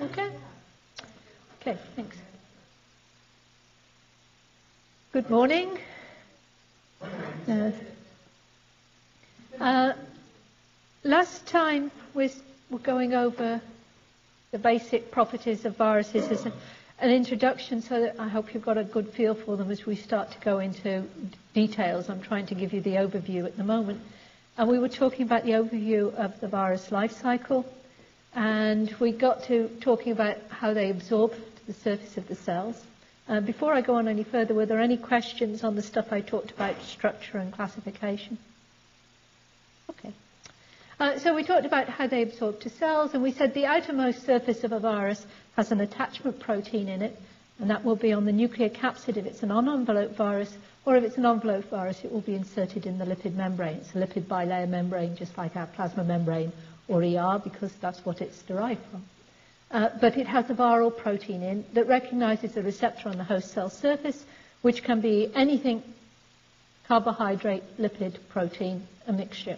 Okay? Okay, thanks. Good morning. Uh, uh, last time we were going over the basic properties of viruses as an introduction so that I hope you've got a good feel for them as we start to go into details. I'm trying to give you the overview at the moment. And we were talking about the overview of the virus life cycle. And we got to talking about how they absorb to the surface of the cells. Uh, before I go on any further, were there any questions on the stuff I talked about, structure and classification? Okay. Uh, so we talked about how they absorb to cells, and we said the outermost surface of a virus has an attachment protein in it, and that will be on the nuclear capsid if it's an unenveloped virus, or if it's an enveloped virus, it will be inserted in the lipid membrane. It's a lipid bilayer membrane, just like our plasma membrane or ER, because that's what it's derived from. Uh, but it has a viral protein in that recognizes a receptor on the host cell surface, which can be anything carbohydrate, lipid, protein, a mixture.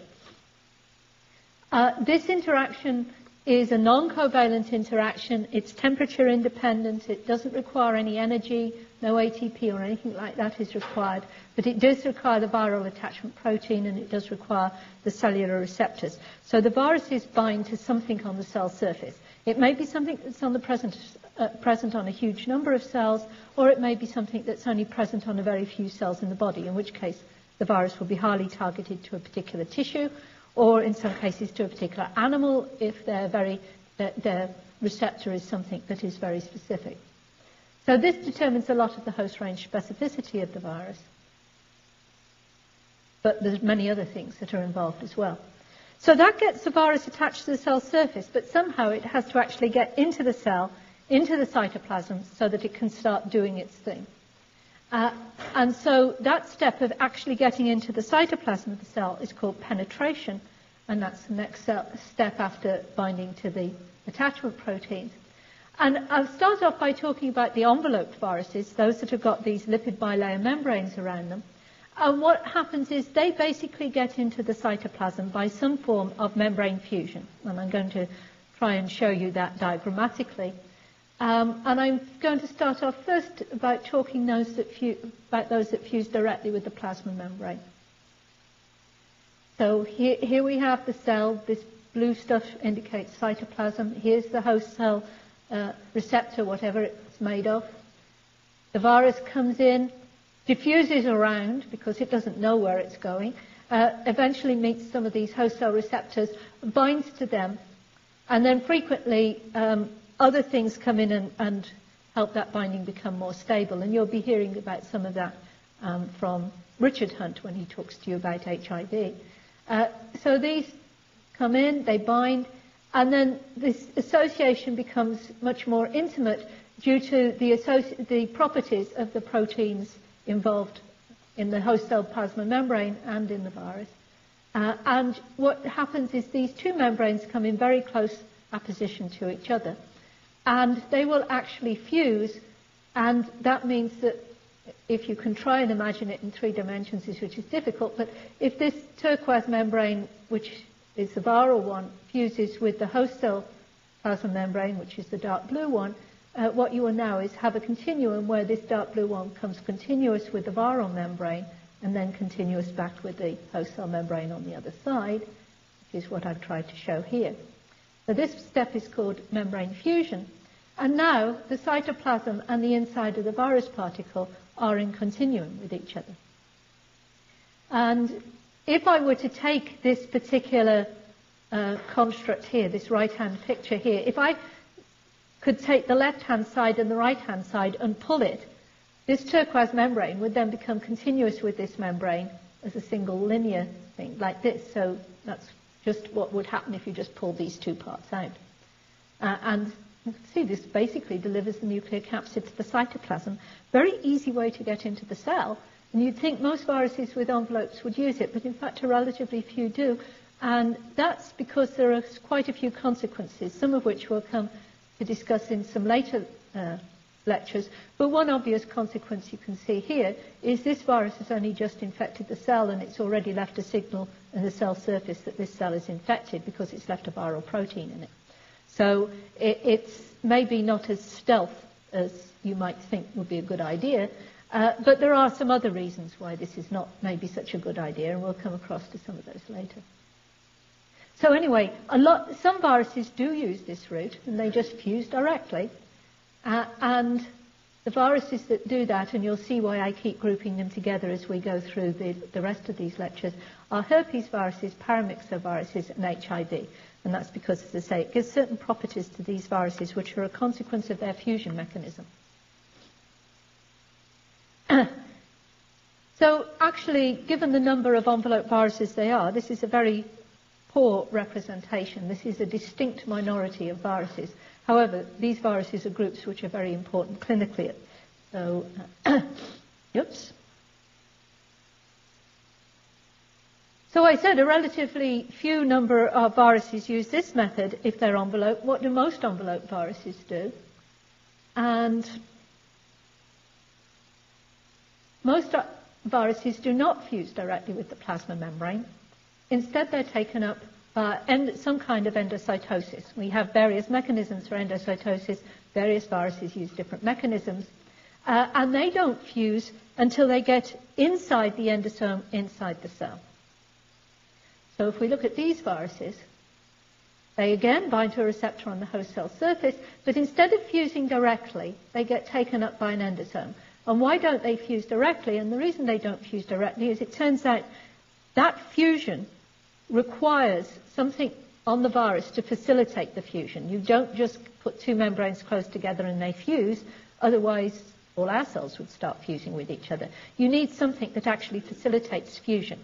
Uh, this interaction is a non-covalent interaction. It's temperature independent. It doesn't require any energy. No ATP or anything like that is required. But it does require the viral attachment protein and it does require the cellular receptors. So the viruses bind to something on the cell surface. It may be something that's on the present, uh, present on a huge number of cells, or it may be something that's only present on a very few cells in the body, in which case the virus will be highly targeted to a particular tissue, or in some cases to a particular animal if their, very, their, their receptor is something that is very specific. So this determines a lot of the host range specificity of the virus. But there's many other things that are involved as well. So that gets the virus attached to the cell surface, but somehow it has to actually get into the cell, into the cytoplasm, so that it can start doing its thing. Uh, and so that step of actually getting into the cytoplasm of the cell is called penetration, and that's the next step after binding to the attachment proteins. And I'll start off by talking about the enveloped viruses, those that have got these lipid bilayer membranes around them. And what happens is they basically get into the cytoplasm by some form of membrane fusion. And I'm going to try and show you that diagrammatically. Um, and I'm going to start off first about talking those that about those that fuse directly with the plasma membrane. So here, here we have the cell. This blue stuff indicates cytoplasm. Here's the host cell uh, receptor, whatever it's made of. The virus comes in, diffuses around because it doesn't know where it's going, uh, eventually meets some of these host cell receptors, binds to them, and then frequently um, other things come in and, and, help that binding become more stable. And you'll be hearing about some of that um, from Richard Hunt when he talks to you about HIV. Uh, so these come in, they bind, and then this association becomes much more intimate due to the, the properties of the proteins involved in the host cell plasma membrane and in the virus. Uh, and what happens is these two membranes come in very close opposition to each other. And they will actually fuse, and that means that if you can try and imagine it in three dimensions, which is difficult, but if this turquoise membrane, which is the viral one, fuses with the host cell plasma membrane, which is the dark blue one, uh, what you will now is have a continuum where this dark blue one comes continuous with the viral membrane and then continuous back with the host cell membrane on the other side, which is what I've tried to show here. So this step is called membrane fusion. And now the cytoplasm and the inside of the virus particle are in continuum with each other. And if I were to take this particular uh, construct here, this right-hand picture here, if I could take the left-hand side and the right-hand side and pull it, this turquoise membrane would then become continuous with this membrane as a single linear thing, like this. So that's just what would happen if you just pulled these two parts out. Uh, and you can see this basically delivers the nuclear capsid to the cytoplasm. Very easy way to get into the cell. And you'd think most viruses with envelopes would use it, but in fact a relatively few do. And that's because there are quite a few consequences, some of which we'll come to discuss in some later uh, lectures. But one obvious consequence you can see here is this virus has only just infected the cell and it's already left a signal in the cell surface that this cell is infected because it's left a viral protein in it. So it, it's maybe not as stealth as you might think would be a good idea, uh, but there are some other reasons why this is not maybe such a good idea, and we'll come across to some of those later. So anyway, a lot, some viruses do use this route, and they just fuse directly. Uh, and the viruses that do that, and you'll see why I keep grouping them together as we go through the, the rest of these lectures, are herpes viruses, paramyxoviruses, and HIV. And that's because, as I say, it gives certain properties to these viruses which are a consequence of their fusion mechanism. so actually, given the number of envelope viruses they are, this is a very poor representation. This is a distinct minority of viruses. However, these viruses are groups which are very important clinically. So, uh, oops. So I said a relatively few number of viruses use this method if they're envelope. What do most envelope viruses do? And most viruses do not fuse directly with the plasma membrane. Instead, they're taken up by some kind of endocytosis. We have various mechanisms for endocytosis. Various viruses use different mechanisms. Uh, and they don't fuse until they get inside the endosome, inside the cell. So if we look at these viruses, they again bind to a receptor on the host cell surface, but instead of fusing directly, they get taken up by an endosome. And why don't they fuse directly? And the reason they don't fuse directly is it turns out that fusion requires something on the virus to facilitate the fusion. You don't just put two membranes close together and they fuse, otherwise all our cells would start fusing with each other. You need something that actually facilitates fusion.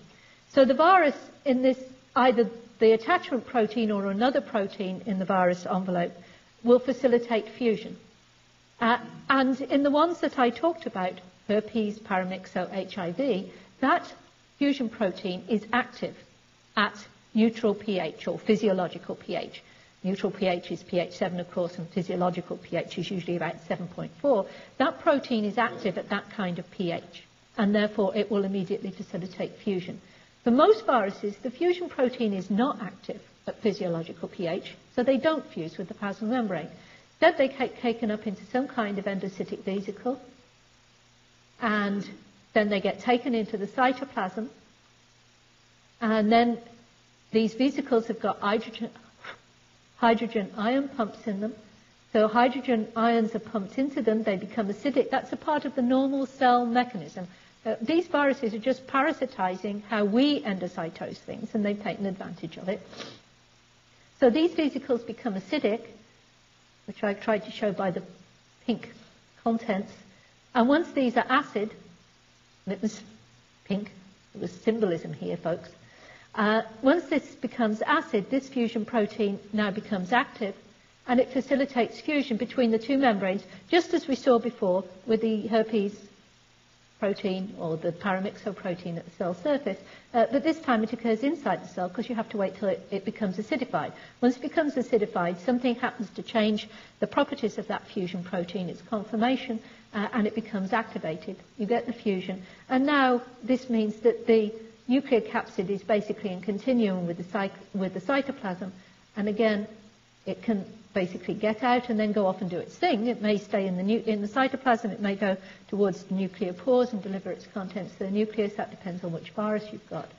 So the virus in this, either the attachment protein or another protein in the virus envelope will facilitate fusion. Uh, and in the ones that I talked about, herpes, paramyxo, HIV, that fusion protein is active at neutral pH or physiological pH. Neutral pH is pH 7, of course, and physiological pH is usually about 7.4. That protein is active at that kind of pH, and therefore it will immediately facilitate fusion. For most viruses, the fusion protein is not active at physiological pH, so they don't fuse with the plasma membrane. Instead, they get taken up into some kind of endocytic vesicle, and then they get taken into the cytoplasm, and then these vesicles have got hydrogen, hydrogen ion pumps in them. So hydrogen ions are pumped into them, they become acidic. That's a part of the normal cell mechanism. Uh, these viruses are just parasitizing how we endocytose things, and they've taken advantage of it. So these vesicles become acidic, which I've tried to show by the pink contents. And once these are acid, and it was pink, it was symbolism here, folks. Uh, once this becomes acid, this fusion protein now becomes active, and it facilitates fusion between the two membranes, just as we saw before with the herpes protein or the paramyxo protein at the cell surface. Uh, but this time it occurs inside the cell because you have to wait till it, it, becomes acidified. Once it becomes acidified, something happens to change the properties of that fusion protein, its conformation, uh, and it becomes activated. You get the fusion. And now this means that the nuclear capsid is basically in continuum with the, with the cytoplasm, and again, it can basically get out and then go off and do its thing. It may stay in the, in the cytoplasm, it may go towards the nuclear pores and deliver its contents to the nucleus. That depends on which virus you've got.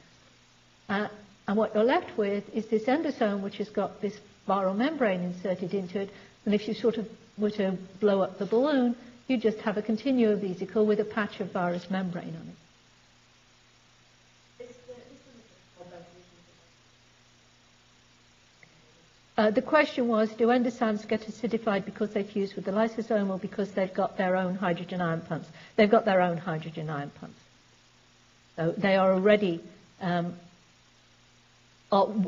Uh, and what you're left with is this endosome, which has got this viral membrane inserted into it. And if you sort of were to blow up the balloon, you just have a continuum vesicle with a patch of virus membrane on it. Uh, the question was, do endosomes get acidified because they fuse with the lysosome or because they've got their own hydrogen ion pumps? They've got their own hydrogen ion pumps. So they are already um,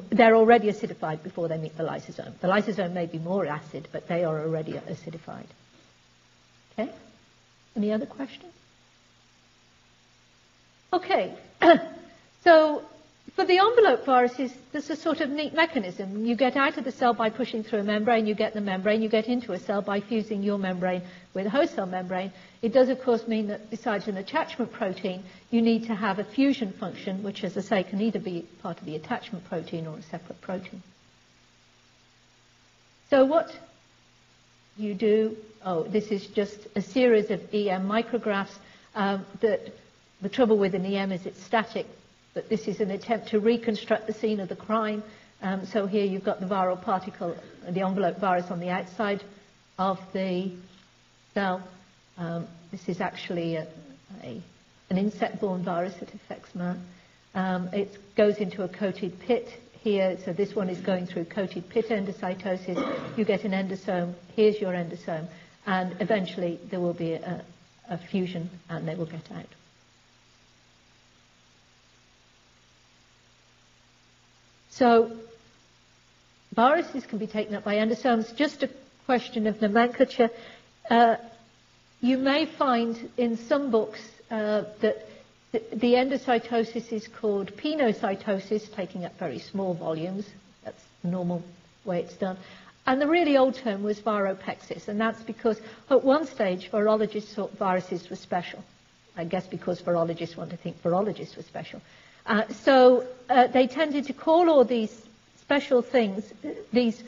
they're already acidified before they meet the lysosome. The lysosome may be more acid, but they are already acidified. Okay? Any other questions? Okay. so for the envelope viruses, there's a sort of neat mechanism. You get out of the cell by pushing through a membrane, you get the membrane, you get into a cell by fusing your membrane with a host cell membrane. It does, of course, mean that besides an attachment protein, you need to have a fusion function, which, as I say, can either be part of the attachment protein or a separate protein. So what you do, oh, this is just a series of EM micrographs um, that the trouble with an EM is it's static, but this is an attempt to reconstruct the scene of the crime. Um, so here you've got the viral particle, the envelope virus on the outside of the cell. Um, this is actually a, a, an insect-borne virus that affects man. Um, it goes into a coated pit here, so this one is going through coated pit endocytosis. You get an endosome. Here's your endosome. And eventually there will be a, a fusion and they will get out. So viruses can be taken up by endosomes. Just a question of nomenclature. Uh, you may find in some books uh, that the, the endocytosis is called pinocytosis, taking up very small volumes. That's the normal way it's done. And the really old term was viropexis, and that's because at one stage virologists thought viruses were special. I guess because virologists want to think virologists were special. Uh, so uh, they tended to call all these special things, these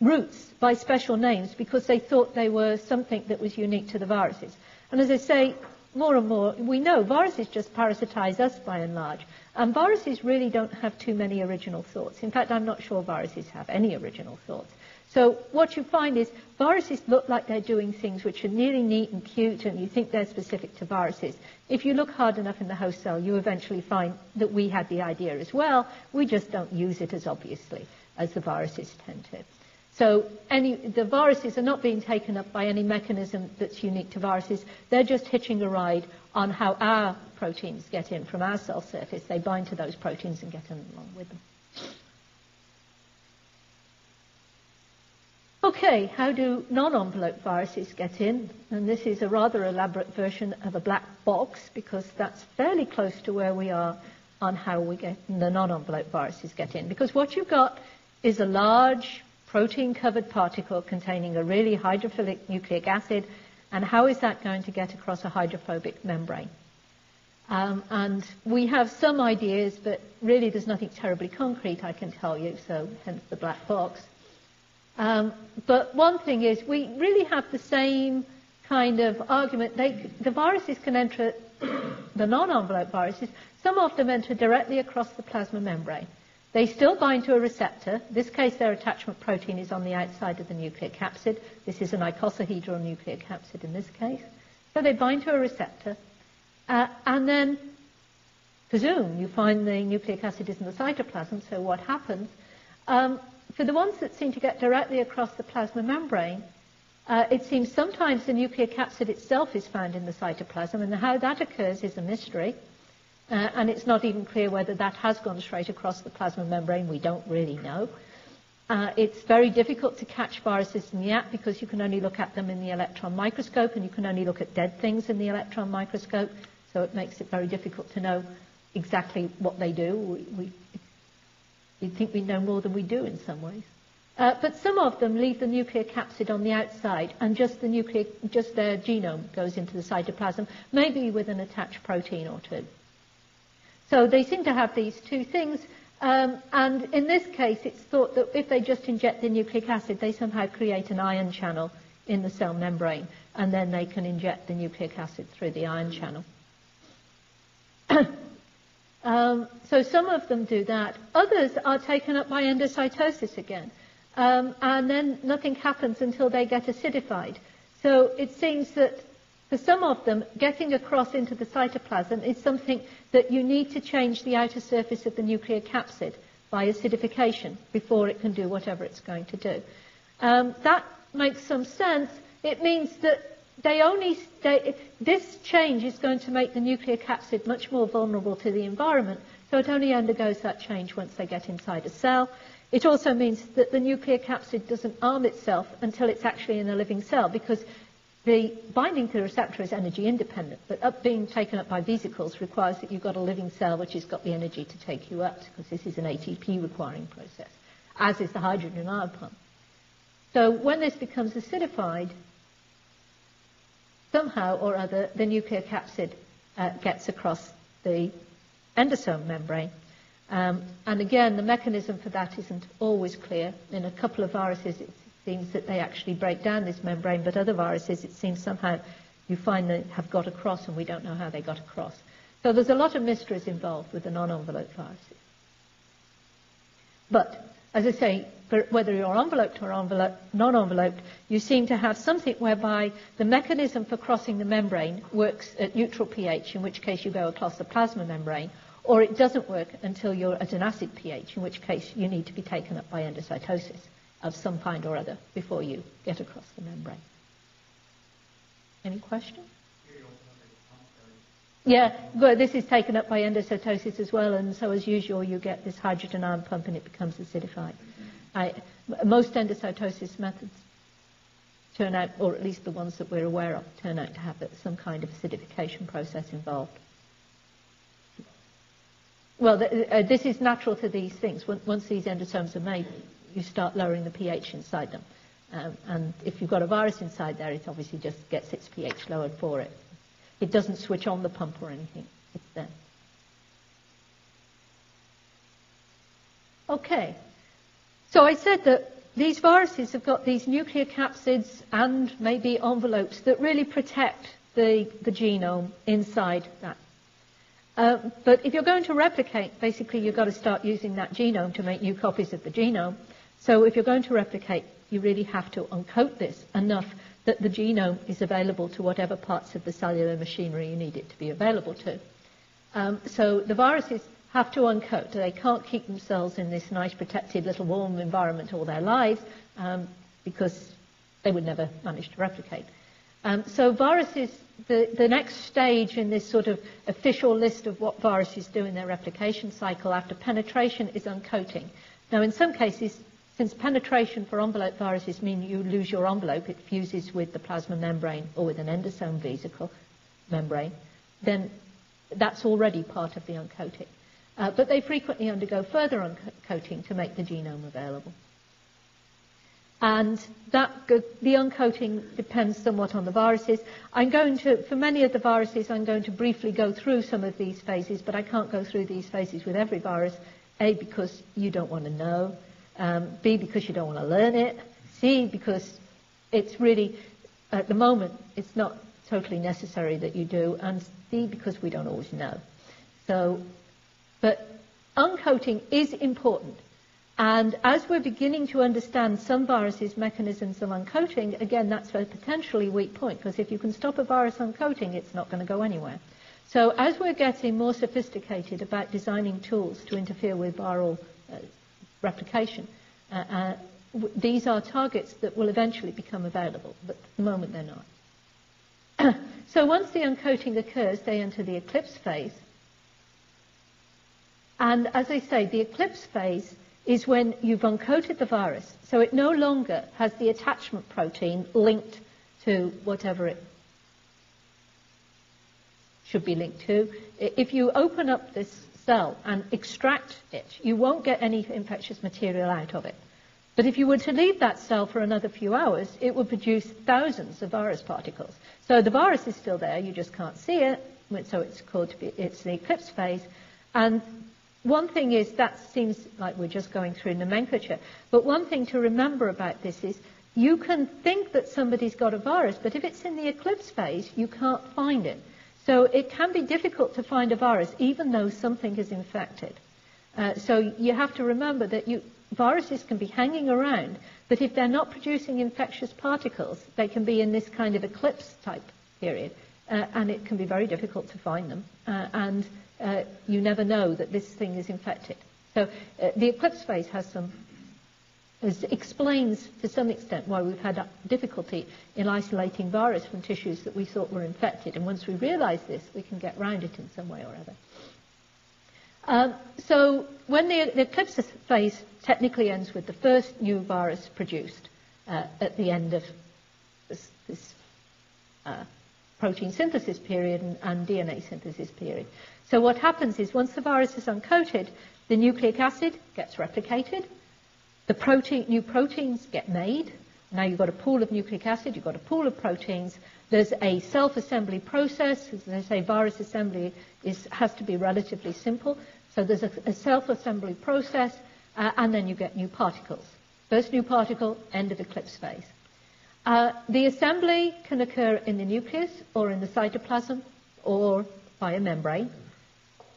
routes, by special names because they thought they were something that was unique to the viruses. And as I say, more and more, we know viruses just parasitize us by and large. And viruses really don't have too many original thoughts. In fact, I'm not sure viruses have any original thoughts. So what you find is viruses look like they're doing things which are nearly neat and cute and you think they're specific to viruses. If you look hard enough in the host cell, you eventually find that we had the idea as well. We just don't use it as obviously as the viruses tend to. So any, the viruses are not being taken up by any mechanism that's unique to viruses. They're just hitching a ride on how our proteins get in from our cell surface. They bind to those proteins and get in along with them. Okay, how do non-envelope viruses get in? And this is a rather elaborate version of a black box because that's fairly close to where we are on how we get the non-envelope viruses get in. Because what you've got is a large protein-covered particle containing a really hydrophilic nucleic acid, and how is that going to get across a hydrophobic membrane? Um, and we have some ideas, but really there's nothing terribly concrete, I can tell you, so hence the black box. Um, but one thing is, we really have the same kind of argument. They, the viruses can enter, the non-envelope viruses, some of them enter directly across the plasma membrane. They still bind to a receptor. In this case, their attachment protein is on the outside of the nuclear capsid. This is an icosahedral nuclear capsid in this case. So they bind to a receptor. Uh, and then, presume you find the nucleic acid is in the cytoplasm, so what happens? Um, for the ones that seem to get directly across the plasma membrane, uh, it seems sometimes the nucleocapsid itself is found in the cytoplasm, and how that occurs is a mystery. Uh, and it's not even clear whether that has gone straight across the plasma membrane. We don't really know. Uh, it's very difficult to catch viruses in the app because you can only look at them in the electron microscope, and you can only look at dead things in the electron microscope. So it makes it very difficult to know exactly what they do. We, we, You'd think we know more than we do in some ways. Uh, but some of them leave the nuclear capsid on the outside, and just the nucleic, just their genome goes into the cytoplasm, maybe with an attached protein or two. So they seem to have these two things, um, and in this case, it's thought that if they just inject the nucleic acid, they somehow create an ion channel in the cell membrane, and then they can inject the nucleic acid through the ion channel. Um, so some of them do that. Others are taken up by endocytosis again. Um, and then nothing happens until they get acidified. So it seems that for some of them, getting across into the cytoplasm is something that you need to change the outer surface of the nuclear capsid by acidification before it can do whatever it's going to do. Um, that makes some sense. It means that they only they, this change is going to make the nuclear capsid much more vulnerable to the environment, so it only undergoes that change once they get inside a cell. It also means that the nuclear capsid doesn't arm itself until it's actually in a living cell because the binding to the receptor is energy independent, but up being taken up by vesicles requires that you've got a living cell which has got the energy to take you up because this is an ATP requiring process, as is the hydrogen ion pump. So when this becomes acidified, somehow or other the nuclear capsid uh, gets across the endosome membrane. Um, and again, the mechanism for that isn't always clear. In a couple of viruses, it seems that they actually break down this membrane, but other viruses, it seems somehow you find they have got across and we don't know how they got across. So there's a lot of mysteries involved with the non-enveloped viruses. But, as I say, whether you're enveloped or envelope, non-enveloped, you seem to have something whereby the mechanism for crossing the membrane works at neutral pH, in which case you go across the plasma membrane, or it doesn't work until you're at an acid pH, in which case you need to be taken up by endocytosis of some kind or other before you get across the membrane. Any questions? Yeah, but this is taken up by endocytosis as well, and so as usual, you get this hydrogen ion pump and it becomes acidified. I, most endocytosis methods turn out, or at least the ones that we're aware of, turn out to have some kind of acidification process involved. Well, the, uh, this is natural to these things. Once these endosomes are made, you start lowering the pH inside them. Um, and if you've got a virus inside there, it obviously just gets its pH lowered for it. It doesn't switch on the pump or anything. It's there. Okay. So I said that these viruses have got these nuclear capsids and maybe envelopes that really protect the, the genome inside that. Uh, but if you're going to replicate, basically you've got to start using that genome to make new copies of the genome. So if you're going to replicate, you really have to uncoat this enough that the genome is available to whatever parts of the cellular machinery you need it to be available to. Um, so the viruses have to uncoat. They can't keep themselves in this nice protected little warm environment all their lives um, because they would never manage to replicate. Um, so viruses, the, the next stage in this sort of official list of what viruses do in their replication cycle after penetration is uncoating. Now in some cases, since penetration for envelope viruses mean you lose your envelope, it fuses with the plasma membrane or with an endosome vesicle membrane, then that's already part of the uncoating. Uh, but they frequently undergo further uncoating to make the genome available. And that, the uncoating depends somewhat on the viruses. I'm going to, for many of the viruses, I'm going to briefly go through some of these phases, but I can't go through these phases with every virus. A, because you don't want to know. Um, B, because you don't want to learn it. C, because it's really, at the moment, it's not totally necessary that you do. And D, because we don't always know. So but uncoating is important. And as we're beginning to understand some viruses' mechanisms of uncoating, again, that's a potentially weak point, because if you can stop a virus uncoating, it's not going to go anywhere. So as we're getting more sophisticated about designing tools to interfere with viral uh, replication, uh, uh, these are targets that will eventually become available, but at the moment they're not. so once the uncoating occurs, they enter the eclipse phase, and as I say, the eclipse phase is when you've uncoated the virus, so it no longer has the attachment protein linked to whatever it should be linked to. If you open up this cell and extract it, you won't get any infectious material out of it. But if you were to leave that cell for another few hours, it would produce thousands of virus particles. So the virus is still there, you just can't see it, so it's called be, it's the eclipse phase. And one thing is that seems like we're just going through nomenclature, but one thing to remember about this is you can think that somebody's got a virus, but if it's in the eclipse phase, you can't find it. So it can be difficult to find a virus even though something is infected. Uh, so you have to remember that you, viruses can be hanging around, but if they're not producing infectious particles, they can be in this kind of eclipse type period, uh, and it can be very difficult to find them. Uh, and uh, you never know that this thing is infected. So uh, the eclipse phase has some explains to some extent why we've had difficulty in isolating virus from tissues that we thought were infected. And once we realize this, we can get round it in some way or other. Um, so when the, the, eclipse phase technically ends with the first new virus produced uh, at the end of this, this uh, protein synthesis period and, and DNA synthesis period. So what happens is once the virus is uncoated, the nucleic acid gets replicated, the protein, new proteins get made. Now you've got a pool of nucleic acid, you've got a pool of proteins. There's a self-assembly process. As I say, virus assembly is, has to be relatively simple. So there's a, a self-assembly process, uh, and then you get new particles. First new particle, end of eclipse phase. Uh, the assembly can occur in the nucleus or in the cytoplasm or by a membrane.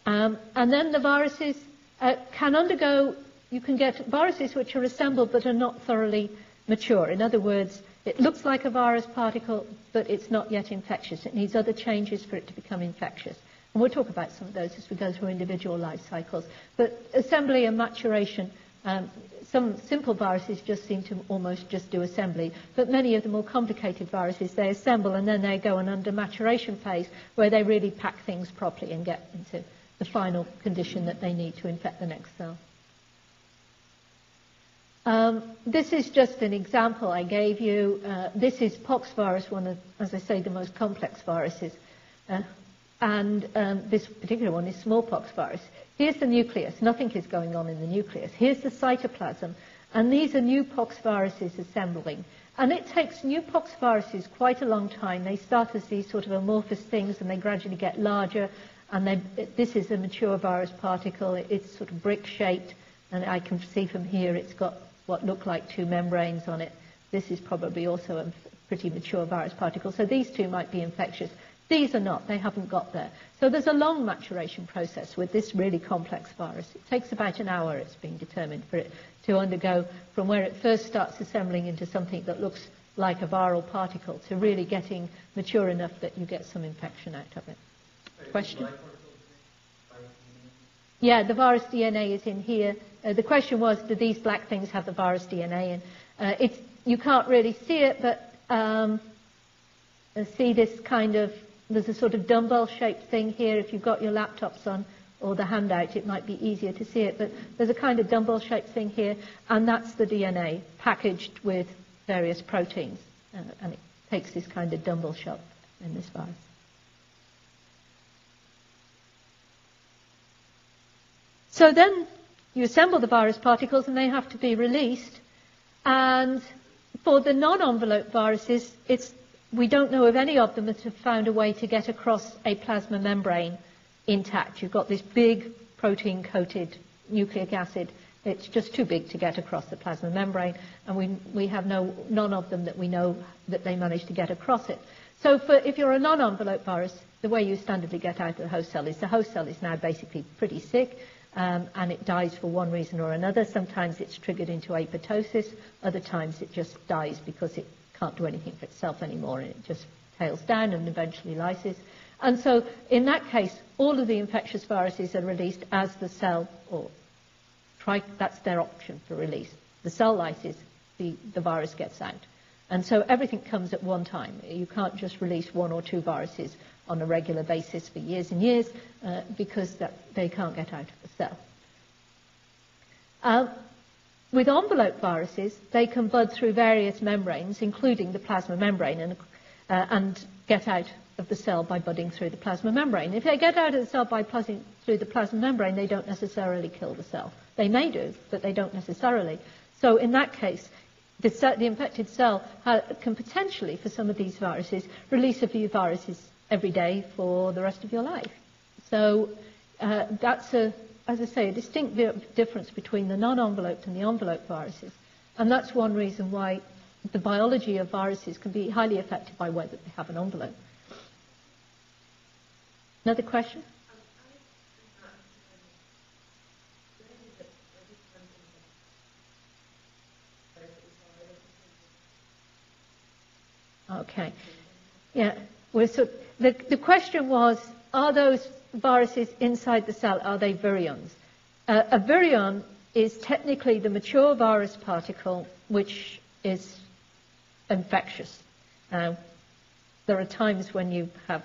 Um, and then the viruses uh, can undergo, you can get viruses which are assembled but are not thoroughly mature. In other words, it looks like a virus particle, but it's not yet infectious. It needs other changes for it to become infectious. And we'll talk about some of those as we go through individual life cycles. But assembly and maturation, um, some simple viruses just seem to almost just do assembly, but many of the more complicated viruses, they assemble and then they go on under maturation phase where they really pack things properly and get into the final condition that they need to infect the next cell. Um, this is just an example I gave you. Uh, this is pox virus, one of, as I say, the most complex viruses. Uh, and um, this particular one is smallpox virus. Here's the nucleus. Nothing is going on in the nucleus. Here's the cytoplasm. And these are new pox viruses assembling. And it takes new pox viruses quite a long time. They start as these sort of amorphous things and they gradually get larger. And they, this is a mature virus particle. It's sort of brick shaped. And I can see from here it's got what look like two membranes on it. This is probably also a pretty mature virus particle. So these two might be infectious. These are not. They haven't got there. So there's a long maturation process with this really complex virus. It takes about an hour, it's been determined, for it to undergo from where it first starts assembling into something that looks like a viral particle to really getting mature enough that you get some infection out of it. Question? Yeah, the virus DNA is in here. Uh, the question was, do these black things have the virus DNA? And uh, you can't really see it, but um, uh, see this kind of, there's a sort of dumbbell-shaped thing here. If you've got your laptops on or the handout, it might be easier to see it. But there's a kind of dumbbell-shaped thing here, and that's the DNA packaged with various proteins. Uh, and it takes this kind of dumbbell shape in this virus. So then you assemble the virus particles and they have to be released. And for the non-envelope viruses, we don't know of any of them that have found a way to get across a plasma membrane intact. You've got this big protein-coated nucleic acid. It's just too big to get across the plasma membrane, and we, we have no, none of them that we know that they manage to get across it. So for, if you're a non-envelope virus, the way you standardly get out of the host cell is the host cell is now basically pretty sick um, and it dies for one reason or another. Sometimes it's triggered into apoptosis. Other times it just dies because it can't do anything for itself anymore and it just tails down and eventually lyses. And so in that case, all of the infectious viruses are released as the cell, or try, that's their option for release. The cell lyses, the, the virus gets out. And so everything comes at one time. You can't just release one or two viruses on a regular basis for years and years uh, because that, they can't get out of the cell. Uh, with envelope viruses, they can bud through various membranes, including the plasma membrane, and, uh, and get out of the cell by budding through the plasma membrane. If they get out of the cell by budding through the plasma membrane, they don't necessarily kill the cell. They may do, but they don't necessarily. So in that case, the infected cell can potentially, for some of these viruses, release a few viruses every day for the rest of your life. So uh, that's a, as I say, a distinct difference between the non-enveloped and the enveloped viruses. And that's one reason why the biology of viruses can be highly affected by whether they have an envelope. Another question? Okay. Yeah. So the, the question was, are those viruses inside the cell, are they virions? Uh, a virion is technically the mature virus particle which is infectious. Now, there are times when you have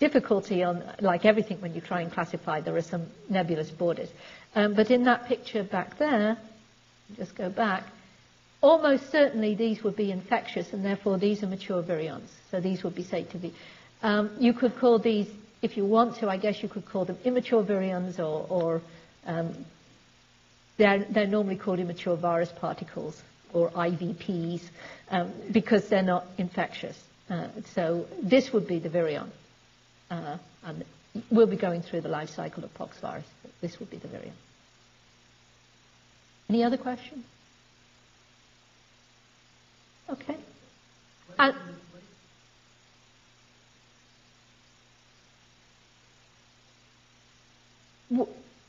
difficulty on, like everything when you try and classify, there are some nebulous borders. Um, but in that picture back there, just go back, almost certainly these would be infectious and therefore these are mature virions. So these would be said to be um, you could call these, if you want to, I guess you could call them immature virions or, or um, they're, they're, normally called immature virus particles or IVPs um, because they're not infectious. Uh, so this would be the virion. Uh, and we'll be going through the life cycle of pox virus. This would be the virion. Any other questions? Okay. And,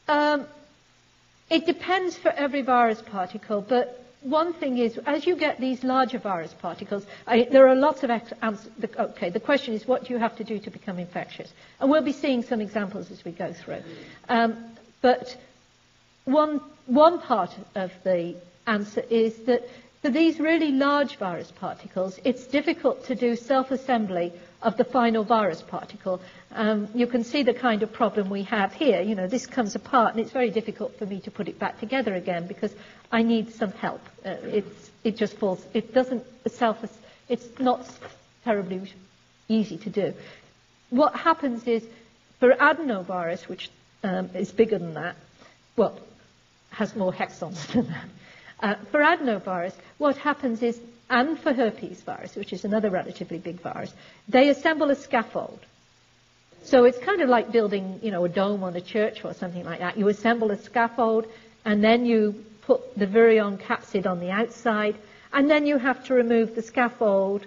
um, it depends for every virus particle, but one thing is, as you get these larger virus particles, I, there are lots of answers. Okay, the question is, what do you have to do to become infectious? And we'll be seeing some examples as we go through. Um, but one, one part of the answer is that for these really large virus particles, it's difficult to do self-assembly of the final virus particle. Um, you can see the kind of problem we have here. You know, this comes apart, and it's very difficult for me to put it back together again because I need some help. Uh, it just falls. It doesn't self. It's not terribly easy to do. What happens is, for adenovirus, which um, is bigger than that, well, has more hexons than that. Uh, for adenovirus, what happens is, and for herpes virus, which is another relatively big virus, they assemble a scaffold. So it's kind of like building, you know, a dome on a church or something like that. You assemble a scaffold, and then you put the virion capsid on the outside, and then you have to remove the scaffold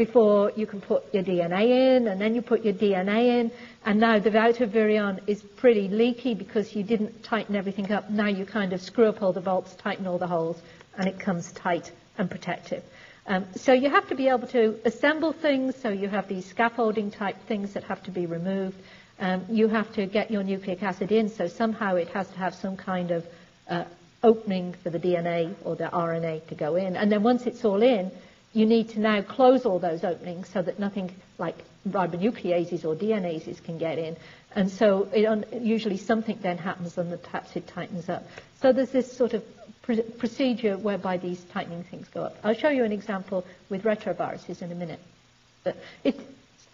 before you can put your DNA in, and then you put your DNA in, and now the outer virion is pretty leaky because you didn't tighten everything up. Now you kind of screw up all the bolts, tighten all the holes, and it comes tight and protective. Um, so you have to be able to assemble things, so you have these scaffolding type things that have to be removed. Um, you have to get your nucleic acid in, so somehow it has to have some kind of uh, opening for the DNA or the RNA to go in. And then once it's all in, you need to now close all those openings so that nothing like ribonucleases or DNases can get in. And so it, usually something then happens and the capsid tightens up. So there's this sort of pr- procedure whereby these tightening things go up. I'll show you an example with retroviruses in a minute. But it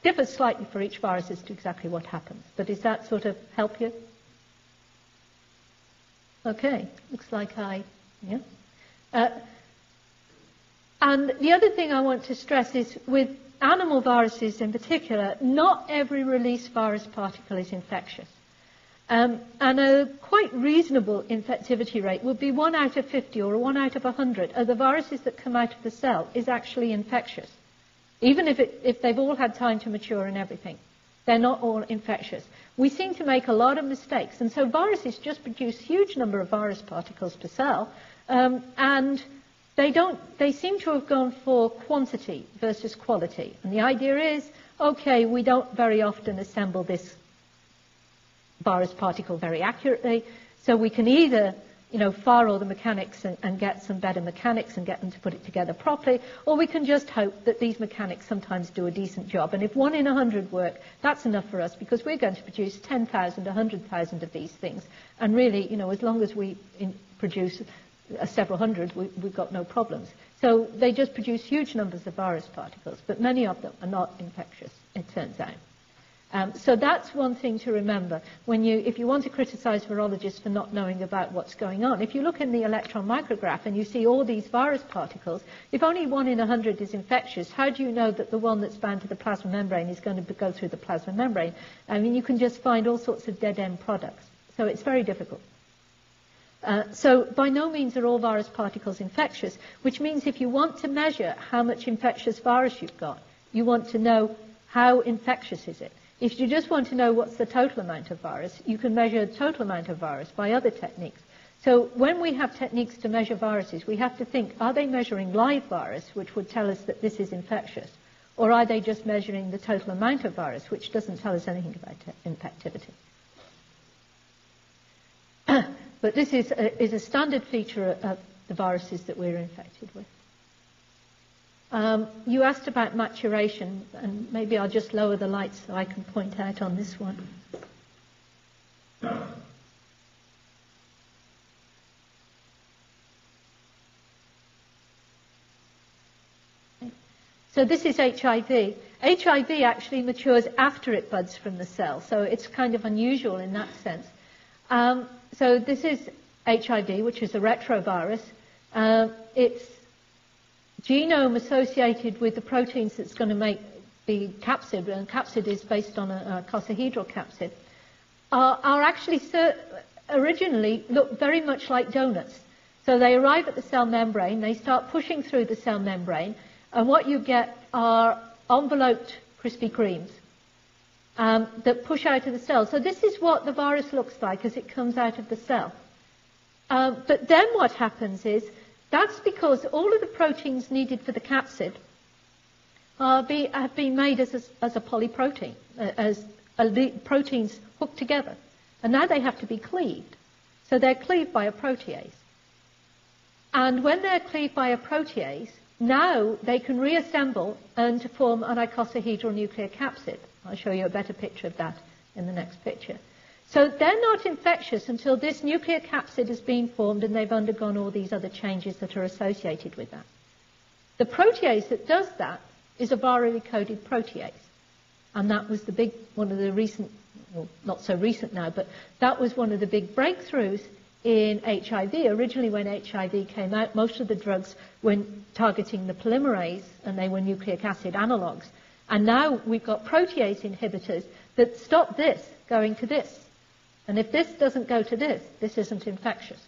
differs slightly for each virus as to exactly what happens. But does that sort of help you? Okay, looks like I, yeah. Uh, and the other thing I want to stress is with animal viruses in particular, not every released virus particle is infectious. Um, and a quite reasonable infectivity rate would be 1 out of 50 or 1 out of 100 of the viruses that come out of the cell is actually infectious. Even if, it, if they've all had time to mature and everything, they're not all infectious. We seem to make a lot of mistakes. And so viruses just produce huge number of virus particles per cell. Um, and they don't, they seem to have gone for quantity versus quality. And the idea is, okay, we don't very often assemble this virus particle very accurately, so we can either you know, fire all the mechanics and, and, get some better mechanics and get them to put it together properly, or we can just hope that these mechanics sometimes do a decent job. And if one in a hundred work, that's enough for us because we're going to produce 10,000, 100,000 of these things. And really, you know, as long as we in, produce several hundred, we, have got no problems. So they just produce huge numbers of virus particles, but many of them are not infectious, it turns out. Um, so that's one thing to remember when you, if you want to criticize virologists for not knowing about what's going on. If you look in the electron micrograph and you see all these virus particles, if only one in a hundred is infectious, how do you know that the one that's bound to the plasma membrane is going to go through the plasma membrane? I mean, you can just find all sorts of dead end products. So it's very difficult. Uh, so by no means are all virus particles infectious, which means if you want to measure how much infectious virus you've got, you want to know how infectious is it. If you just want to know what's the total amount of virus, you can measure the total amount of virus by other techniques. So when we have techniques to measure viruses, we have to think, are they measuring live virus, which would tell us that this is infectious? Or are they just measuring the total amount of virus, which doesn't tell us anything about infectivity? But this is a, is a standard feature of the viruses that we're infected with. Um, you asked about maturation, and maybe I'll just lower the lights so I can point out on this one. So this is HIV. HIV actually matures after it buds from the cell, so it's kind of unusual in that sense. Um, so this is HIV, which is a retrovirus. Uh, it's genome associated with the proteins that's going to make the capsid, and capsid is based on a, a icosahedral capsid, are, are actually originally look very much like donuts. So they arrive at the cell membrane, they start pushing through the cell membrane, And what you get are enveloped Krispy Kremes um, that push out of the cell. So this is what the virus looks like as it comes out of the cell. Um, but then what happens is that's because all of the proteins needed for the capsid be, have been made as a, as a polyprotein, uh, as a, proteins hooked together. And now they have to be cleaved. So they're cleaved by a protease. And when they're cleaved by a protease, now they can reassemble and to form an icosahedral nucleocapsid. I'll show you a better picture of that in the next picture. So they're not infectious until this nucleocapsid has been formed and they've undergone all these other changes that are associated with that. The protease that does that is a virally coded protease. And that was the big, one of the recent, well, not so recent now, but that was one of the big breakthroughs in HIV. Originally, when HIV came out, most of the drugs were targeting the polymerase and they were nucleic acid analogs. And now we've got protease inhibitors that stop this going to this. And if this doesn't go to this, this isn't infectious.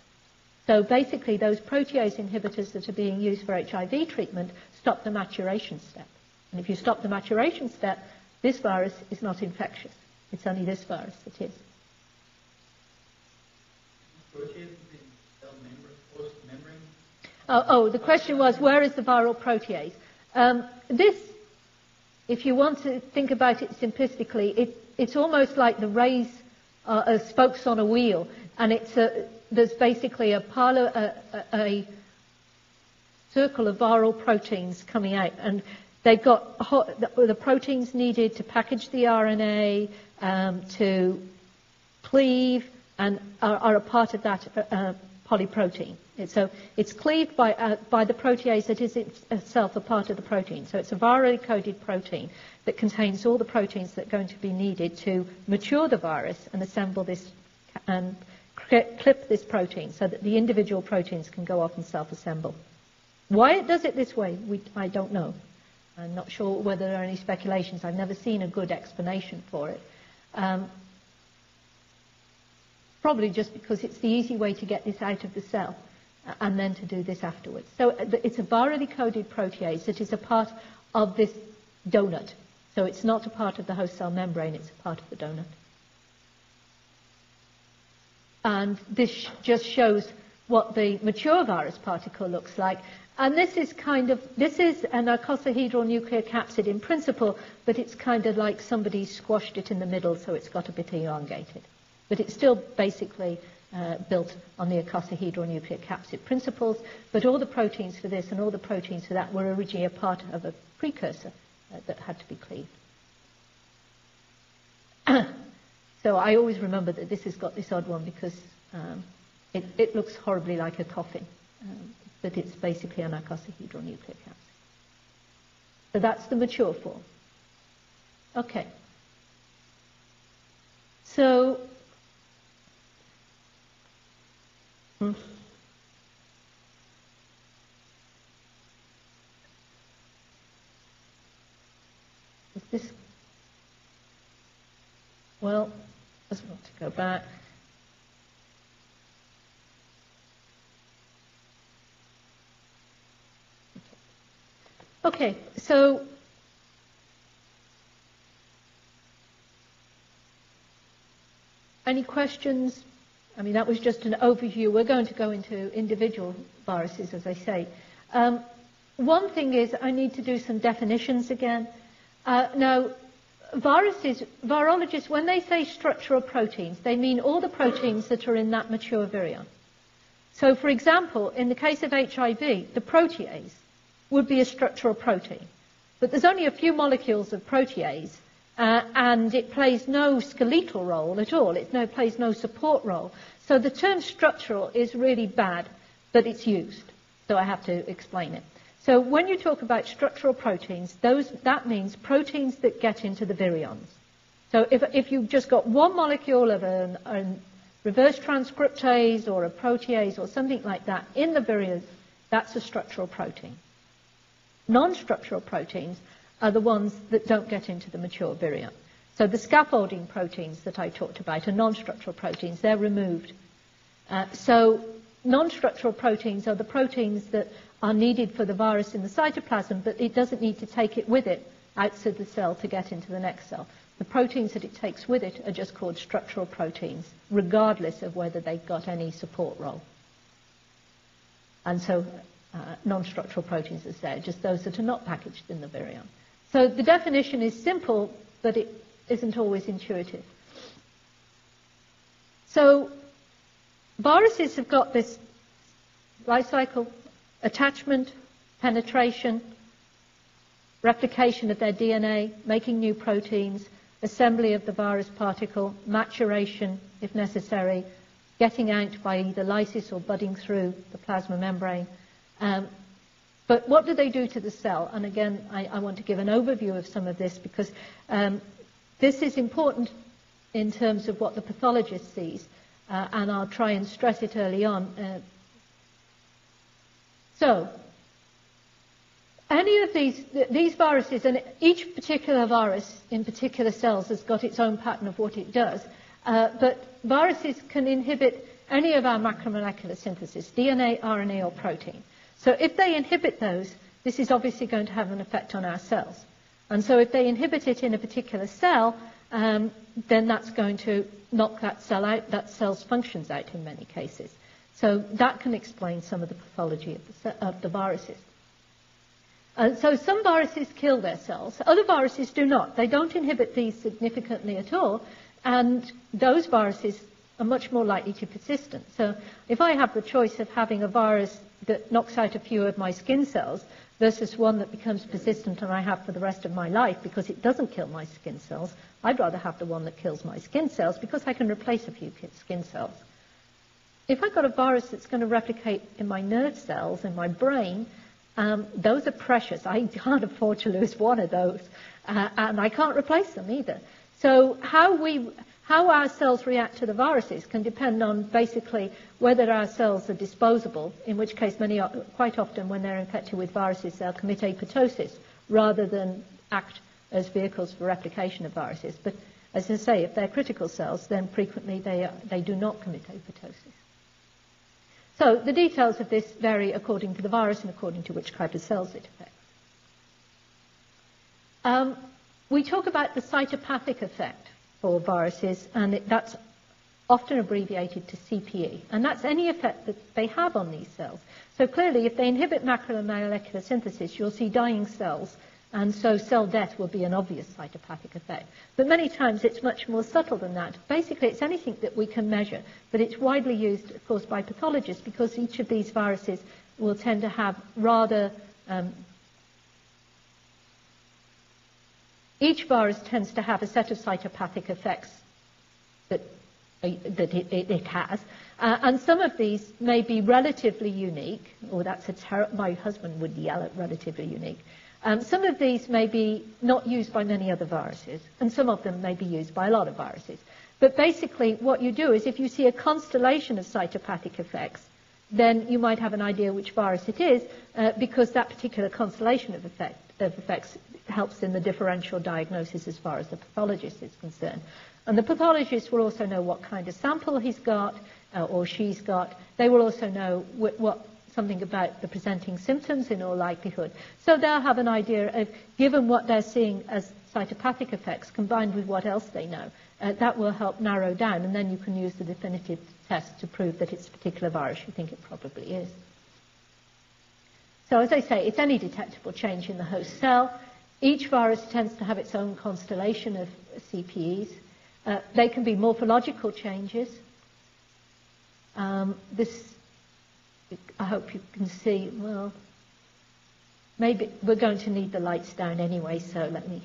So basically, those protease inhibitors that are being used for HIV treatment stop the maturation step. And if you stop the maturation step, this virus is not infectious. It's only this virus that is. Oh, oh, the question was, where is the viral protease? Um, this, if you want to think about it simplistically, it, it's almost like the rays uh, as spokes on a wheel, and it's a, there's basically a, a, a, circle of viral proteins coming out, and They've got the proteins needed to package the RNA, um, to cleave, and are, are, a part of that uh, uh polyprotein. So it's cleaved by, uh, by the protease that is itself a part of the protein. So it's a virally coded protein that contains all the proteins that are going to be needed to mature the virus and assemble this and clip this protein so that the individual proteins can go off and self-assemble. Why it does it this way, we, I don't know. I'm not sure whether there are any speculations. I've never seen a good explanation for it. Um, probably just because it's the easy way to get this out of the cell and then to do this afterwards. So uh, it's a virally coded protease that is a part of this donut. So it's not a part of the host cell membrane, it's a part of the donut. And this just shows what the mature virus particle looks like. And this is kind of, this is an icosahedral nucleocapsid in principle, but it's kind of like somebody squashed it in the middle, so it's got a bit elongated. But it's still basically uh, built on the icosahedral nucleocapsid principles, but all the proteins for this and all the proteins for that were originally a part of a precursor uh, that had to be cleaved. so I always remember that this has got this odd one because um, it, it, looks horribly like a coffin. Um, that it's basically an icosahedral nucleic acid. So that's the mature form. Okay. So, hmm. is this, well, I just want to go back. Okay, so any questions? I mean, that was just an overview. We're going to go into individual viruses, as I say. Um, one thing is I need to do some definitions again. Uh, now, viruses, virologists, when they say structural proteins, they mean all the proteins that are in that mature virion. So, for example, in the case of HIV, the protease would be a structural protein. But there's only a few molecules of protease, uh, and it plays no skeletal role at all. It no, plays no support role. So the term structural is really bad, but it's used. So I have to explain it. So when you talk about structural proteins, those, that means proteins that get into the virions. So if, if you've just got one molecule of an, a reverse transcriptase or a protease or something like that in the virions, that's a structural protein. Non-structural proteins are the ones that don't get into the mature virion. So the scaffolding proteins that I talked about are non-structural proteins. They're removed. Uh, so non-structural proteins are the proteins that are needed for the virus in the cytoplasm, but it doesn't need to take it with it outside the cell to get into the next cell. The proteins that it takes with it are just called structural proteins, regardless of whether they've got any support role. And so uh, non-structural proteins, I say, just those that are not packaged in the virion. So the definition is simple, but it isn't always intuitive. So viruses have got this life cycle, attachment, penetration, replication of their DNA, making new proteins, assembly of the virus particle, maturation, if necessary, getting out by either lysis or budding through the plasma membrane. Um, but what do they do to the cell? And again, I, I want to give an overview of some of this because um, this is important in terms of what the pathologist sees, uh, and I'll try and stress it early on. Uh, so, any of these, these viruses, and each particular virus in particular cells has got its own pattern of what it does, uh, but viruses can inhibit any of our macromolecular synthesis, DNA, RNA, or protein. So if they inhibit those, this is obviously going to have an effect on our cells. And so if they inhibit it in a particular cell, um, then that's going to knock that cell out, that cell's functions out in many cases. So that can explain some of the pathology of the, of the viruses. So some viruses kill their cells, other viruses do not. They don't inhibit these significantly at all, and those viruses are much more likely to persistent. So if I have the choice of having a virus that knocks out a few of my skin cells versus one that becomes persistent and I have for the rest of my life because it doesn't kill my skin cells, I'd rather have the one that kills my skin cells because I can replace a few skin cells. If I've got a virus that's going to replicate in my nerve cells, in my brain, um, those are precious. I can't afford to lose one of those, uh, and I can't replace them either. So how we how our cells react to the viruses can depend on basically whether our cells are disposable, in which case many quite often when they're infected with viruses they'll commit apoptosis rather than act as vehicles for replication of viruses. But as I say, if they're critical cells, then frequently they, are, they do not commit apoptosis. So the details of this vary according to the virus and according to which type of cells it affects. Um, we talk about the cytopathic effect for viruses, and it, that's often abbreviated to CPE. And that's any effect that they have on these cells. So clearly, if they inhibit macromolecular synthesis, you'll see dying cells, and so cell death will be an obvious cytopathic effect. But many times it's much more subtle than that. Basically, it's anything that we can measure, but it's widely used, of course, by pathologists because each of these viruses will tend to have rather um, each virus tends to have a set of cytopathic effects that, uh, that it, it, it has. Uh, and some of these may be relatively unique, or that's a ter- my husband would yell at relatively unique. Um, some of these may be not used by many other viruses, and some of them may be used by a lot of viruses. But basically, what you do is if you see a constellation of cytopathic effects, then you might have an idea which virus it is, uh, because that particular constellation of, effect, of effects helps in the differential diagnosis as far as the pathologist is concerned. And the pathologist will also know what kind of sample he's got uh, or she's got. They will also know what, something about the presenting symptoms in all likelihood. So they'll have an idea of, given what they're seeing as cytopathic effects combined with what else they know, uh, that will help narrow down, and then you can use the definitive test to prove that it's a particular virus you think it probably is. So as I say, it's any detectable change in the host cell. Each virus tends to have its own constellation of CPEs. Uh, they can be morphological changes. Um, this I hope you can see, well, maybe we're going to need the lights down anyway, so let me.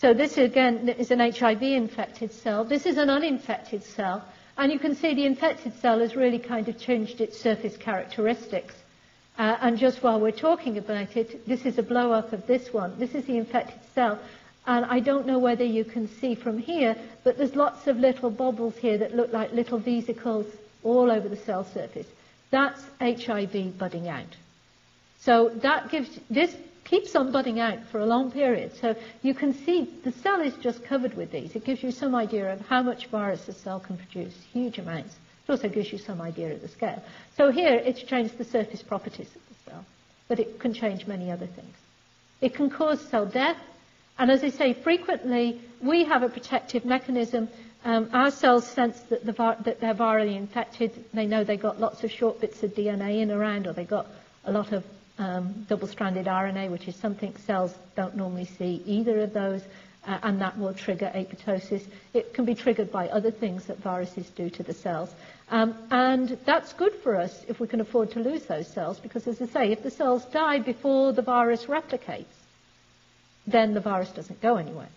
So this again is an HIV infected cell. This is an uninfected cell. And you can see the infected cell has really kind of changed its surface characteristics. Uh, and just while we're talking about it, this is a blow up of this one. This is the infected cell. And I don't know whether you can see from here, but there's lots of little bubbles here that look like little vesicles all over the cell surface. That's HIV budding out. So that gives, this keeps on budding out for a long period. So you can see the cell is just covered with these. It gives you some idea of how much virus the cell can produce, huge amounts, It also gives you some idea of the scale. So here it's changed the surface properties of the cell, but it can change many other things. It can cause cell death, and as I say, frequently we have a protective mechanism. Um, our cells sense that, the that, they're virally infected. They know they've got lots of short bits of DNA in around, or they've got a lot of um, double-stranded RNA, which is something cells don't normally see either of those, uh, and that will trigger apoptosis. It can be triggered by other things that viruses do to the cells. Um, and that's good for us if we can afford to lose those cells, because as I say, if the cells die before the virus replicates, then the virus doesn't go anywhere.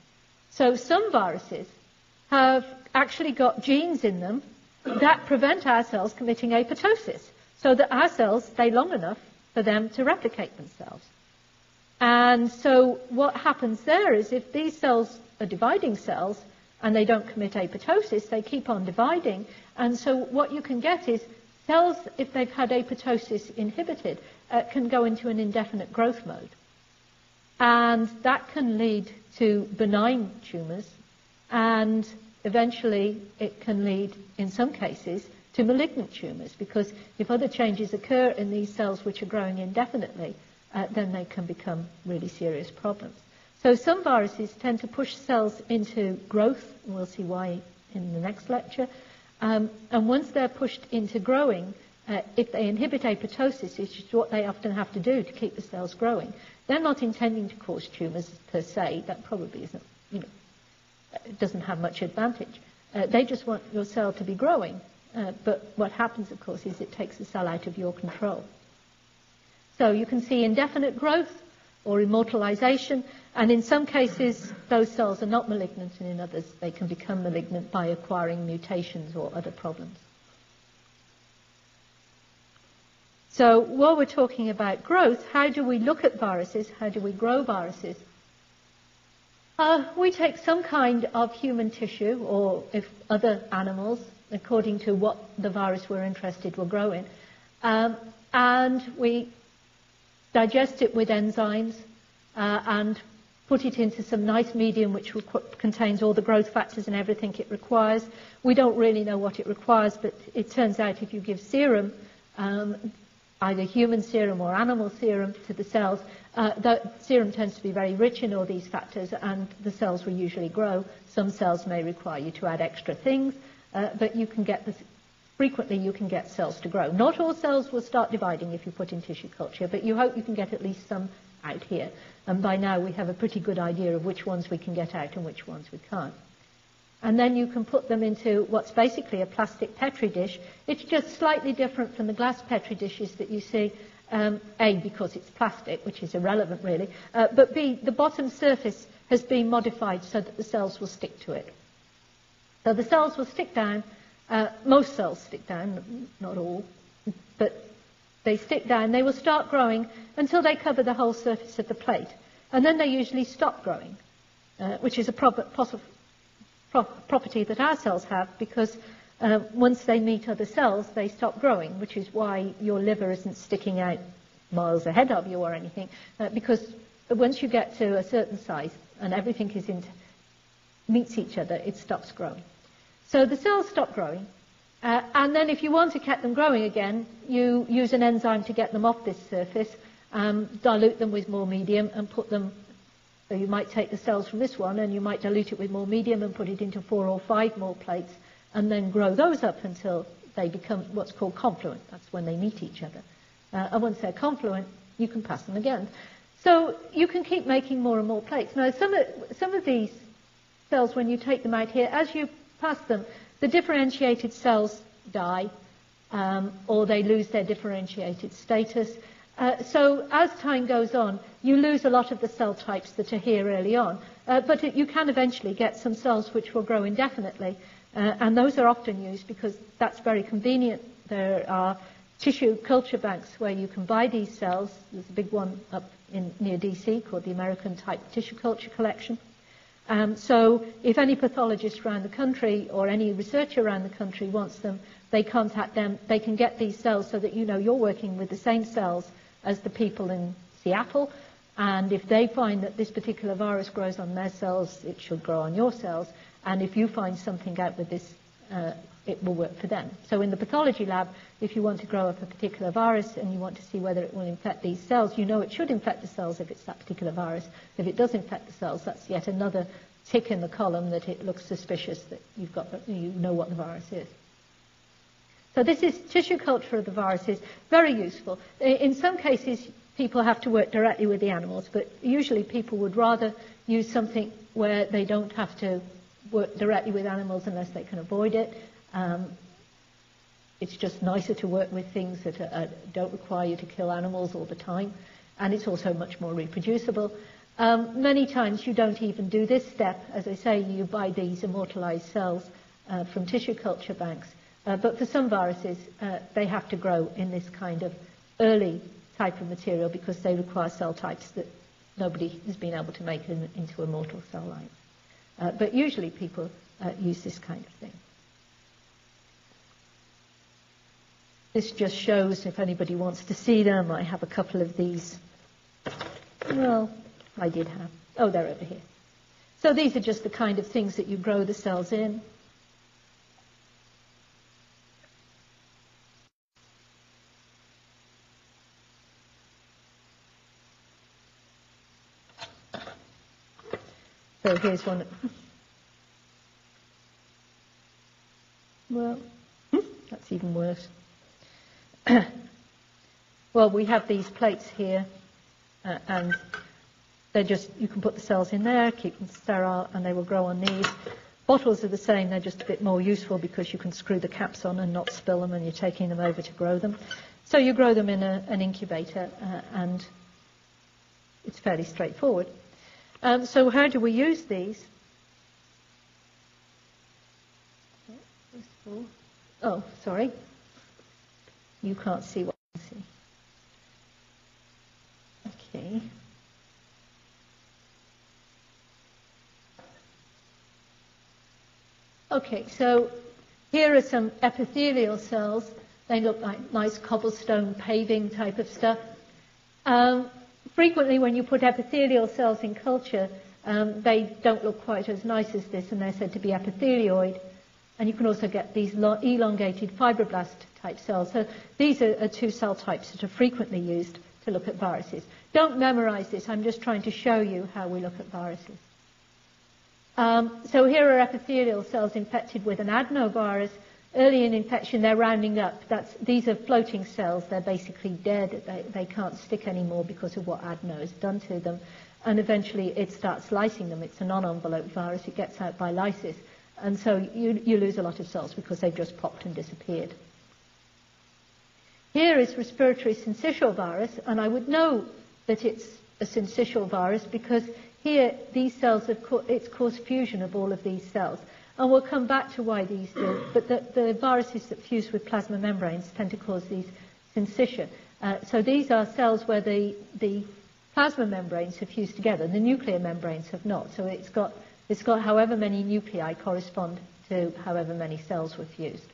So some viruses have actually got genes in them that prevent our cells committing apoptosis, so that our cells stay long enough for them to replicate themselves. And so what happens there is if these cells are dividing cells and they don't commit apoptosis, they keep on dividing. And so what you can get is cells, if they've had apoptosis inhibited, uh, can go into an indefinite growth mode. And that can lead to benign tumors, and eventually it can lead, in some cases, to malignant tumors, because if other changes occur in these cells which are growing indefinitely, uh, then they can become really serious problems. So some viruses tend to push cells into growth, and we'll see why in the next lecture. Um, and once they're pushed into growing, uh, if they inhibit apoptosis, which is what they often have to do to keep the cells growing, they're not intending to cause tumours per se. That probably isn't, you know, doesn't have much advantage. Uh, they just want your cell to be growing. Uh, but what happens, of course, is it takes the cell out of your control. So you can see indefinite growth or immortalization, and in some cases, those cells are not malignant, and in others, they can become malignant by acquiring mutations or other problems. So while we're talking about growth, how do we look at viruses? How do we grow viruses? Uh, we take some kind of human tissue, or if other animals, according to what the virus we're interested will grow in, um, and we digest it with enzymes uh, and put it into some nice medium which contains all the growth factors and everything it requires. We don't really know what it requires, but it turns out if you give serum, um, either human serum or animal serum to the cells, uh, the serum tends to be very rich in all these factors and the cells will usually grow. Some cells may require you to add extra things, uh, but you can get this, frequently you can get cells to grow. Not all cells will start dividing if you put in tissue culture, but you hope you can get at least some out here. And by now we have a pretty good idea of which ones we can get out and which ones we can't. And then you can put them into what's basically a plastic Petri dish. It's just slightly different from the glass Petri dishes that you see. Um, a, because it's plastic, which is irrelevant really, uh, but B, the bottom surface has been modified so that the cells will stick to it. So the cells will stick down. Uh, most cells stick down, not all, but they stick down. They will start growing until they cover the whole surface of the plate. And then they usually stop growing, uh, which is a pro- pro- property that our cells have because uh, once they meet other cells, they stop growing, which is why your liver isn't sticking out miles ahead of you or anything. Uh, because once you get to a certain size and everything is meets each other, it stops growing. So the cells stop growing. Uh, and then if you want to keep them growing again, you use an enzyme to get them off this surface, um, dilute them with more medium and put them, so you might take the cells from this one and you might dilute it with more medium and put it into four or five more plates and then grow those up until they become what's called confluent. That's when they meet each other. Uh, and once they're confluent, you can pass them again. So you can keep making more and more plates. Now, some of, some of these cells, when you take them out here, as you passed them, the differentiated cells die um, or they lose their differentiated status. Uh, so as time goes on, you lose a lot of the cell types that are here early on, uh, but it, you can eventually get some cells which will grow indefinitely, uh, and those are often used because that's very convenient. There are tissue culture banks where you can buy these cells. There's a big one up in, near DC called the American Type Tissue Culture Collection. Um, so if any pathologist around the country or any researcher around the country wants them, they contact them. They can get these cells so that you know you're working with the same cells as the people in Seattle. And if they find that this particular virus grows on their cells, it should grow on your cells. And if you find something out with this uh, it will work for them. So in the pathology lab, if you want to grow up a particular virus and you want to see whether it will infect these cells, you know it should infect the cells if it's that particular virus. If it does infect the cells, that's yet another tick in the column that it looks suspicious that you've got, you know what the virus is. So this is tissue culture of the viruses, very useful. In some cases, people have to work directly with the animals, but usually people would rather use something where they don't have to work directly with animals unless they can avoid it. Um, it's just nicer to work with things that are, don't require you to kill animals all the time, and it's also much more reproducible. Um, many times you don't even do this step. As I say, you buy these immortalized cells uh, from tissue culture banks. Uh, but for some viruses, uh, they have to grow in this kind of early type of material because they require cell types that nobody has been able to make in, into immortal cell lines. Uh, but usually people uh, use this kind of thing. This just shows, if anybody wants to see them, I have a couple of these. Well, I did have. Oh, they're over here. So these are just the kind of things that you grow the cells in. So here's one. Well, hmm, that's even worse. well, we have these plates here, uh, and they're just, you can put the cells in there, keep them sterile, and they will grow on these. Bottles are the same, they're just a bit more useful because you can screw the caps on and not spill them, and you're taking them over to grow them. So you grow them in a, an incubator, uh, and it's fairly straightforward. Um, so how do we use these? Oh, sorry. You can't see what I see. Okay. Okay, so here are some epithelial cells. They look like nice cobblestone paving type of stuff. Um, frequently, when you put epithelial cells in culture, um, they don't look quite as nice as this, and they're said to be epithelioid. And you can also get these elongated fibroblast type cells. So these are, are two cell types that are frequently used to look at viruses. Don't memorize this. I'm just trying to show you how we look at viruses. Um, so here are epithelial cells infected with an adenovirus. Early in infection, they're rounding up. That's, these are floating cells. They're basically dead. They, they can't stick anymore because of what adeno has done to them. And eventually it starts lysing them. It's a non-enveloped virus. It gets out by lysis. And so you, you lose a lot of cells because they've just popped and disappeared. Here is respiratory syncytial virus, and I would know that it's a syncytial virus because here these cells have co- it's caused fusion of all of these cells. And we'll come back to why these do, but the, the viruses that fuse with plasma membranes tend to cause these syncytia. Uh, so these are cells where the, the plasma membranes have fused together, and the nuclear membranes have not. So it's got, it's got however many nuclei correspond to however many cells were fused.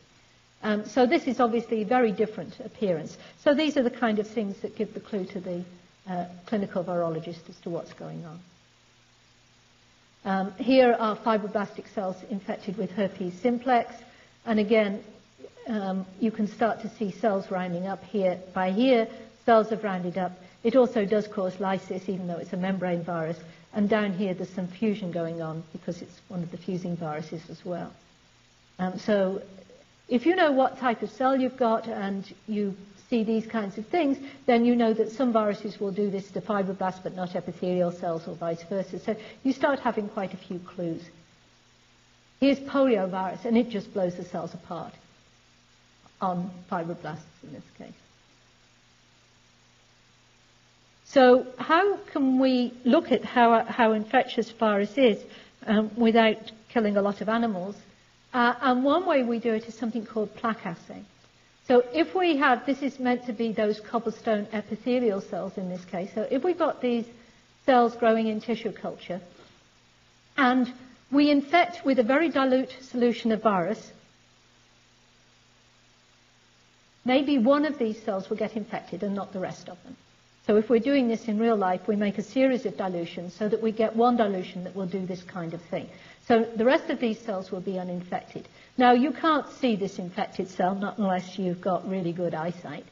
Um, so this is obviously a very different appearance. So these are the kind of things that give the clue to the uh, clinical virologist as to what's going on. Um, here are fibroblastic cells infected with herpes simplex, and again, um, you can start to see cells rounding up here. By here, cells have rounded up. It also does cause lysis, even though it's a membrane virus. And down here, there's some fusion going on because it's one of the fusing viruses as well. Um, so if you know what type of cell you've got and you see these kinds of things, then you know that some viruses will do this to fibroblasts but not epithelial cells or vice versa. So you start having quite a few clues. Here's poliovirus, and it just blows the cells apart on fibroblasts in this case. So how can we look at how, how infectious virus is um, without killing a lot of animals? Uh, and one way we do it is something called plaque assay. So if we have, this is meant to be those cobblestone epithelial cells in this case. So if we've got these cells growing in tissue culture, and we infect with a very dilute solution of virus, maybe one of these cells will get infected and not the rest of them. So if we're doing this in real life, we make a series of dilutions so that we get one dilution that will do this kind of thing. So the rest of these cells will be uninfected. Now you can't see this infected cell, not unless you've got really good eyesight.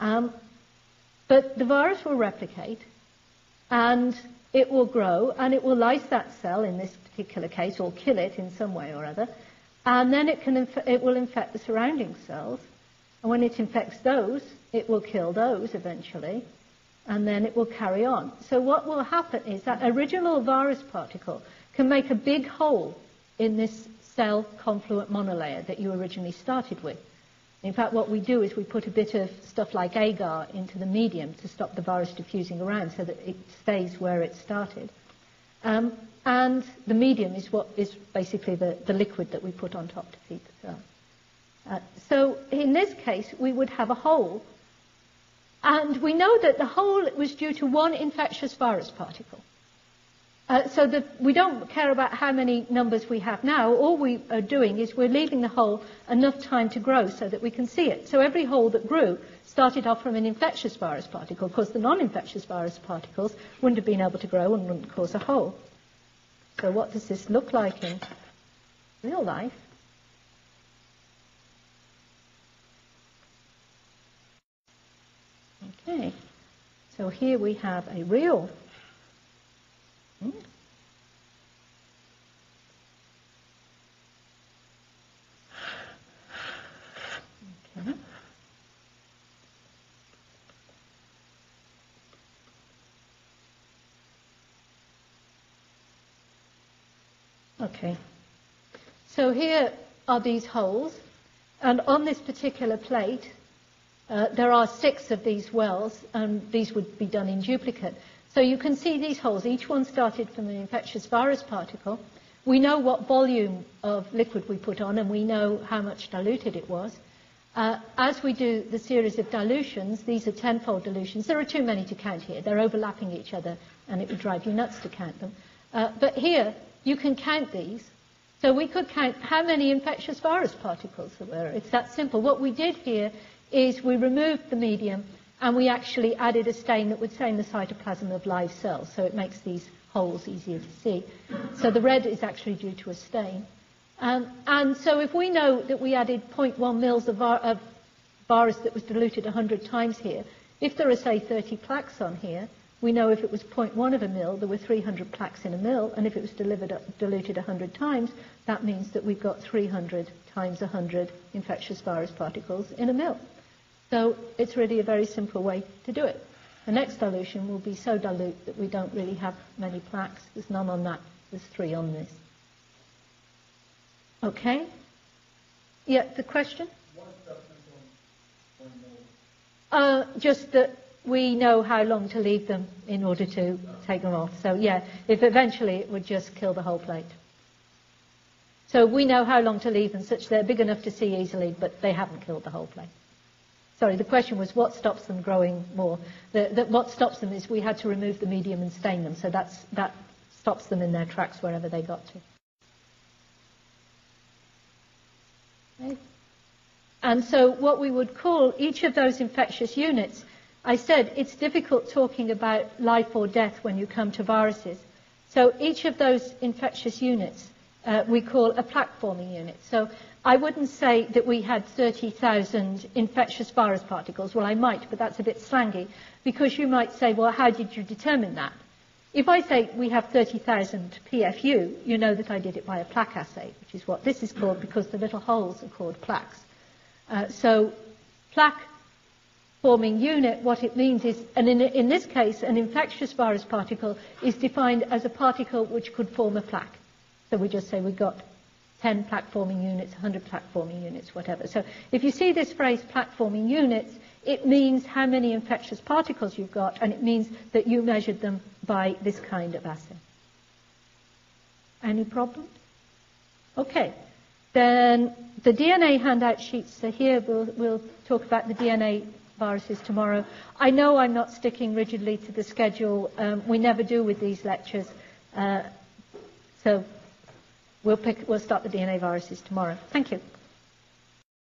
Um, but the virus will replicate, and it will grow, and it will lyse that cell in this particular case, or kill it in some way or other, and then it, can inf- it will infect the surrounding cells. And when it infects those, it will kill those eventually, and then it will carry on. So what will happen is that original virus particle can make a big hole in this cell confluent monolayer that you originally started with. In fact, what we do is we put a bit of stuff like agar into the medium to stop the virus diffusing around so that it stays where it started. Um, and the medium is what is basically the, the liquid that we put on top to feed the cell. Uh, so in this case, we would have a hole. And we know that the hole was due to one infectious virus particle. Uh, so that we don't care about how many numbers we have now. All we are doing is we're leaving the hole enough time to grow so that we can see it. So every hole that grew started off from an infectious virus particle. Of course, the non-infectious virus particles wouldn't have been able to grow and wouldn't cause a hole. So what does this look like in real life? Okay, so here we have a real Hmm? Okay. Okay. So here are these holes, and on this particular plate, uh, there are six of these wells, and these would be done in duplicate. So you can see these holes. Each one started from an infectious virus particle. We know what volume of liquid we put on, and we know how much diluted it was. Uh, as we do the series of dilutions, these are tenfold dilutions. There are too many to count here. They're overlapping each other, and it would drive you nuts to count them. Uh, but here, you can count these. So we could count how many infectious virus particles there were. It's that simple. What we did here is we removed the medium and we actually added a stain that would stain the cytoplasm of live cells, so it makes these holes easier to see. So the red is actually due to a stain. Um, and so if we know that we added 0.1 mils of, of virus that was diluted 100 times here, if there are, say, 30 plaques on here, we know if it was 0.1 of a mil, there were 300 plaques in a mil, and if it was delivered, diluted 100 times, that means that we've got 300 times 100 infectious virus particles in a mil. So it's really a very simple way to do it. The next dilution will be so dilute that we don't really have many plaques. There's none on that. There's three on this. Okay? Yeah, the question? Uh, just that we know how long to leave them in order to take them off. So yeah, if eventually it would just kill the whole plate. So we know how long to leave them such they're big enough to see easily, but they haven't killed the whole plate. Sorry, the question was what stops them growing more? The, the, what stops them is we had to remove the medium and stain them, so that's, that stops them in their tracks wherever they got to. Okay. And so what we would call each of those infectious units, I said it's difficult talking about life or death when you come to viruses. So each of those infectious units uh, we call a plaque forming unit. So I wouldn't say that we had 30,000 infectious virus particles. Well, I might, but that's a bit slangy, because you might say, well, how did you determine that? If I say we have 30,000 PFU, you know that I did it by a plaque assay, which is what this is called because the little holes are called plaques. Uh, so plaque forming unit, what it means is, and in, in this case, an infectious virus particle is defined as a particle which could form a plaque. So we just say we've got 10 plaque forming units, 100 plaque forming units, whatever. So if you see this phrase plaque forming units, it means how many infectious particles you've got, and it means that you measured them by this kind of assay. Any problems? Okay. Then the DNA handout sheets are here. We'll, we'll talk about the DNA viruses tomorrow. I know I'm not sticking rigidly to the schedule. Um, we never do with these lectures. Uh, so We'll, pick, we'll start the DNA viruses tomorrow. Thank you.